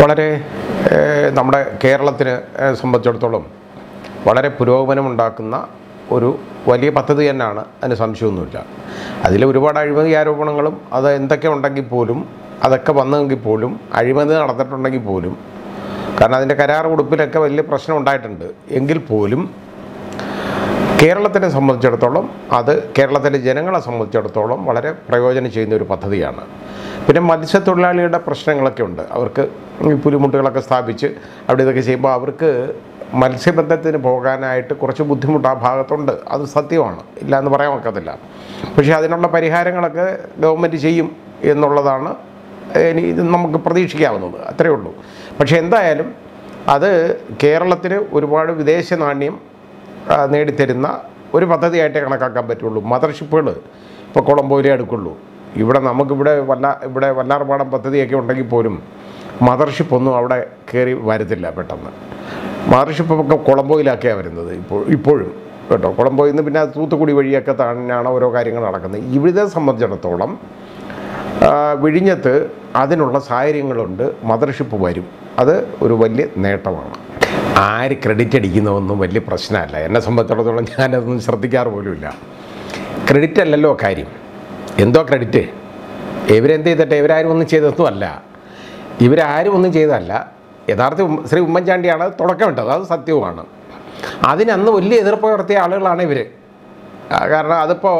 വളരെ നമ്മുടെ കേരളത്തിന് സംബന്ധിച്ചിടത്തോളം വളരെ പുരോഗമനമുണ്ടാക്കുന്ന ഒരു വലിയ പദ്ധതി തന്നെയാണ് അതിന് സംശയമൊന്നുമില്ല. അതിൽ ഒരുപാട് അഴിമതി ആരോപണങ്ങളും അത് എന്തൊക്കെ ഉണ്ടെങ്കിൽ പോലും അതൊക്കെ വന്നെങ്കിൽ പോലും അഴിമതി നടന്നിട്ടുണ്ടെങ്കിൽ പോലും കാരണം അതിന്റെ കരാർ ഉടുപ്പിലൊക്കെ വലിയ പ്രശ്നം ഉണ്ടായിട്ടുണ്ട്. എങ്കിൽ പോലും കേരളത്തിനെ സംബന്ധിച്ചിടത്തോളം അത് കേരളത്തിലെ ജനങ്ങളെ സംബന്ധിച്ചിടത്തോളം വളരെ പ്രയോജനം ചെയ്യുന്ന ഒരു പദ്ധതിയാണ്. പിന്നെ മത്സ്യത്തൊഴിലാളികളുടെ പ്രശ്നങ്ങളൊക്കെ ഉണ്ട്. അവർക്ക് ഈ പുലിമുട്ടുകളൊക്കെ സ്ഥാപിച്ച് അവിടെ ഇതൊക്കെ ചെയ്യുമ്പോൾ അവർക്ക് മത്സ്യബന്ധത്തിന് പോകാനായിട്ട് കുറച്ച് ബുദ്ധിമുട്ട് ആ ഭാഗത്തുണ്ട്. അത് സത്യമാണ്. ഇല്ല എന്ന് പറയാൻ ഒക്കത്തില്ല. പക്ഷേ അതിനുള്ള പരിഹാരങ്ങളൊക്കെ ഗവൺമെന്റ് ചെയ്യും എന്നുള്ളതാണ് ഇനി ഇത് നമുക്ക് പ്രതീക്ഷിക്കാവുന്നത്. അത്രയേ ഉള്ളൂ. പക്ഷേ എന്തായാലും അത് കേരളത്തിന് ഒരുപാട് വിദേശ നാണ്യം നേടിത്തരുന്ന ഒരു പദ്ധതിയായിട്ടേ കണക്കാക്കാൻ പറ്റുള്ളൂ. മദർഷിപ്പുകൾ ഇപ്പോൾ കൊളംബോയിലേ എടുക്കുള്ളൂ ഇവിടെ നമുക്കിവിടെ വല്ല ഇവിടെ വല്ലാർപാടം പദ്ധതിയൊക്കെ ഉണ്ടെങ്കിൽ പോലും മദർഷിപ്പ് ഒന്നും അവിടെ കയറി വരത്തില്ല പെട്ടെന്ന്. മദർഷിപ്പ് ഒക്കെ കൊളംബോയിലാക്കിയാണ് വരുന്നത് ഇപ്പോൾ ഇപ്പോഴും. കേട്ടോ കുളംബോയിൽ നിന്ന് പിന്നെ തൂത്തുക്കുടി വഴിയൊക്കെ തന്നെയാണ് ഓരോ കാര്യങ്ങൾ നടക്കുന്നത്. ഇവിടെ സംബന്ധിച്ചിടത്തോളം വിഴിഞ്ഞത്ത് അതിനുള്ള സാഹചര്യങ്ങളുണ്ട്. മദർഷിപ്പ് വരും. അത് ഒരു വലിയ നേട്ടമാണ്. ആര് ക്രെഡിറ്റ് അടിക്കുന്നതൊന്നും വലിയ പ്രശ്നമല്ല. എന്നെ സംബന്ധിച്ചിടത്തോളം ഞാനതൊന്നും ശ്രദ്ധിക്കാറ് പോലുമില്ല. ക്രെഡിറ്റ് അല്ലല്ലോ കാര്യം. എന്തോ ക്രെഡിറ്റ് ഇവരെന്ത് ചെയ്തിട്ട്? ഇവരാരും ഒന്നും ചെയ്തതൊന്നുമല്ല. ഇവരാരും ഒന്നും ചെയ്തതല്ല. യഥാർത്ഥ ശ്രീ ഉമ്മൻചാണ്ടിയാണ് തുടക്കമിട്ടത്. അത് സത്യവുമാണ്. അതിനന്ന് വലിയ എതിർപ്പ് നടത്തിയ ആളുകളാണ് ഇവർ കാരണം അതിപ്പോൾ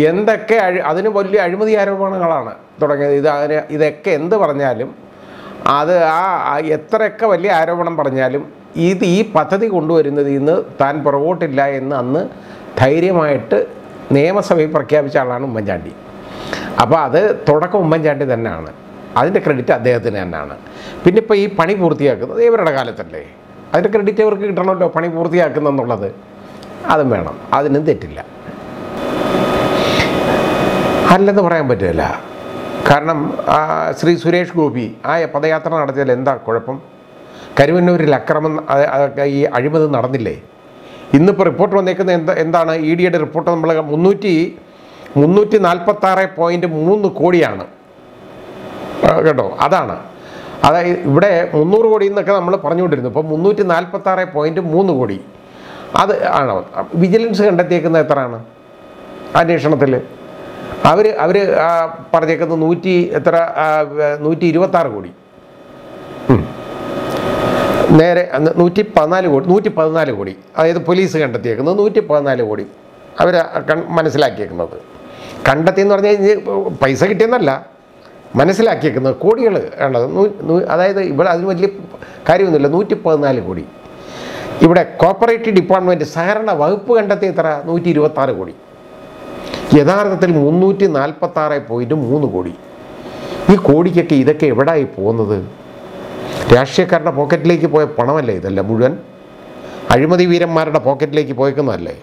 എന്തൊക്കെ അഴി അതിന് വലിയ അഴിമതി ആരോപണങ്ങളാണ് തുടങ്ങിയത്. ഇത് അതിന് ഇതൊക്കെ എന്ത് പറഞ്ഞാലും അത് ആ എത്രയൊക്കെ വലിയ ആരോപണം പറഞ്ഞാലും ഇത് ഈ പദ്ധതി കൊണ്ടുവരുന്നത് ഇന്ന് താൻ പുറകോട്ടില്ല എന്ന് അന്ന് ധൈര്യമായിട്ട് നിയമസഭയിൽ പ്രഖ്യാപിച്ച ആളാണ് ഉമ്മൻചാണ്ടി. അപ്പോൾ അത് തുടക്കം ഉമ്മൻചാണ്ടി തന്നെയാണ്. അതിന്റെ ക്രെഡിറ്റ് അദ്ദേഹത്തിന് തന്നെയാണ്. പിന്നെ ഇപ്പോൾ ഈ പണി പൂർത്തിയാക്കുന്നത് ഇവരുടെ കാലത്തല്ലേ? അതിന്റെ ക്രെഡിറ്റ് അവർക്ക് കിട്ടണമല്ലോ പണി പൂർത്തിയാക്കുന്നെന്നുള്ളത്. അതും വേണം. അതിനും തെറ്റില്ല. അല്ലെന്ന് പറയാൻ പറ്റില്ല. കാരണം ശ്രീ സുരേഷ് ഗോപി ആ പദയാത്ര നടത്തിയതിൽ എന്താ കുഴപ്പം? കരുവന്നൂരിൽ അക്രമം ഈ അഴിമതി നടന്നില്ലേ? ഇന്നിപ്പോൾ റിപ്പോർട്ട് വന്നേക്കുന്ന എന്താ എന്താണ്? ഇ ഡിയുടെ റിപ്പോർട്ട് നമ്മൾ മുന്നൂറ്റി മുന്നൂറ്റി നാൽപ്പത്താറ് പോയിന്റ് മൂന്ന് കോടിയാണ്. കേട്ടോ? അതാണ്. അതായത് ഇവിടെ മുന്നൂറ് കോടി എന്നൊക്കെ നമ്മൾ പറഞ്ഞുകൊണ്ടിരുന്നു. ഇപ്പോൾ മുന്നൂറ്റി നാൽപ്പത്താറ് പോയിന്റ് മൂന്ന് കോടി. അത് ആണോ. വിജിലൻസ് കണ്ടെത്തിയേക്കുന്നത് എത്രയാണ്? അന്വേഷണത്തിൽ അവർ അവർ പറഞ്ഞേക്കുന്നത് നൂറ്റി എത്ര നൂറ്റി ഇരുപത്താറ് കോടി. നേരെ നൂറ്റി പതിനാല് കോടി നൂറ്റി പതിനാല് കോടി. അതായത് പോലീസ് കണ്ടെത്തിയേക്കുന്നത് നൂറ്റി പതിനാല് കോടി. അവർ മനസ്സിലാക്കിയേക്കുന്നത്. കണ്ടെത്തി എന്ന് കഴിഞ്ഞാൽ പൈസ കിട്ടിയെന്നല്ല. മനസ്സിലാക്കിയേക്കുന്നത് കോടികൾ നൂ- അതായത് ഇവിടെ അതിന് വലിയ കാര്യമൊന്നുമില്ല. നൂറ്റി പതിനാല് കോടി. ഇവിടെ കോപ്പറേറ്റ് ഡിപ്പാർട്ട്മെന്റ് സഹകരണ വകുപ്പ് കണ്ടെത്തിയ എത്ര? നൂറ്റി ഇരുപത്താറ് കോടി. യഥാർത്ഥത്തിൽ മുന്നൂറ്റി നാൽപ്പത്താറ് പോയിന്റ് മൂന്ന് കോടി. ഈ കോടിക്കൊക്കെ ഇതൊക്കെ എവിടായി പോകുന്നത്? രാഷ്ട്രീയക്കാരുടെ പോക്കറ്റിലേക്ക് പോയ പണമല്ലേ ഇതല്ല മുഴുവൻ? അഴിമതി വീരന്മാരുടെ പോക്കറ്റിലേക്ക് പോയേക്കുന്നതല്ലേ?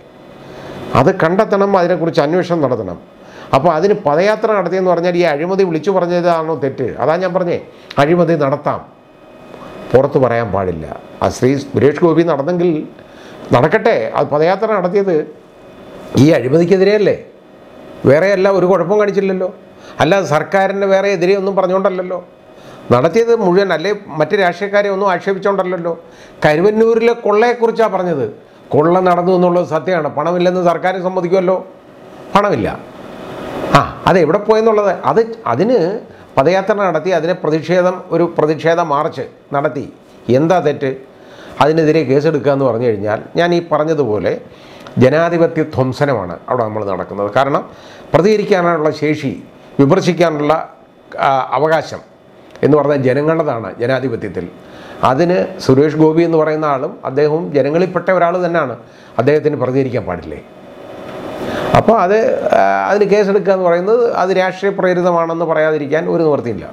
അത് കണ്ടെത്തണം അതിനെക്കുറിച്ച് അന്വേഷണം നടത്തണം. അപ്പോൾ അതിന് പദയാത്ര നടത്തിയെന്ന് പറഞ്ഞാൽ ഈ അഴിമതി വിളിച്ചു പറഞ്ഞതാണോ തെറ്റ്? അതാ ഞാൻ പറഞ്ഞേ അഴിമതി നടത്താം. പുറത്ത് പറയാൻ പാടില്ല. ആ ശ്രീ സുരേഷ് ഗോപി നടന്നെങ്കിൽ നടക്കട്ടെ. അത് പദയാത്ര നടത്തിയത് ഈ അഴിമതിക്കെതിരെയല്ലേ? വേറെ അല്ല ഒരു കുഴപ്പവും കാണിച്ചില്ലല്ലോ. അല്ലാതെ സർക്കാരിന്റെ വേറെ എതിരെ ഒന്നും പറഞ്ഞുകൊണ്ടല്ലോ നടത്തിയത് മുഴുവൻ അല്ലേ മറ്റ് രാഷ്ട്രീയക്കാരെ ഒന്നും ആക്ഷേപിച്ചുകൊണ്ടല്ലല്ലോ കരുവന്നൂരിലെ കൊള്ളയെക്കുറിച്ചാണ് പറഞ്ഞത്. കൊള്ള നടന്നു എന്നുള്ളത് സത്യമാണ്. പണമില്ലെന്ന് സർക്കാർ സമ്മതിക്കുമല്ലോ. പണമില്ല. ആ അത് എവിടെ പോയെന്നുള്ളത്? അത് അതിന് പദയാത്ര നടത്തി അതിനെ പ്രതിഷേധം ഒരു പ്രതിഷേധ മാർച്ച് നടത്തി. എന്താ തെറ്റ്? അതിനെതിരെ കേസെടുക്കുക എന്ന് പറഞ്ഞു കഴിഞ്ഞാൽ ഞാൻ ഈ പറഞ്ഞതുപോലെ ജനാധിപത്യ ധ്വംസനമാണ് അവിടെ നമ്മൾ നടക്കുന്നത്. കാരണം പ്രതികരിക്കാനുള്ള ശേഷി വിമർശിക്കാനുള്ള അവകാശം എന്ന് പറഞ്ഞാൽ ജനങ്ങളുടേതാണ് ജനാധിപത്യത്തിൽ. അതിന് സുരേഷ് ഗോപി എന്ന് പറയുന്ന ആളും അദ്ദേഹവും ജനങ്ങളിൽപ്പെട്ട ഒരാൾ തന്നെയാണ് അദ്ദേഹത്തിന് പ്രതികരിക്കാൻ പാടില്ലേ? അപ്പോൾ അത് അതിന് കേസെടുക്കുക എന്ന് പറയുന്നത് അത് രാഷ്ട്രീയ പ്രേരിതമാണെന്ന് പറയാതിരിക്കാൻ ഒരു നിവൃത്തിയില്ല.